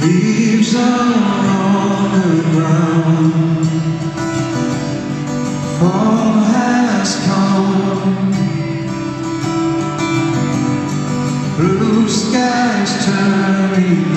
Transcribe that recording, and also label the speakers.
Speaker 1: Leaves are on the ground. Fall has come. Blue skies turning.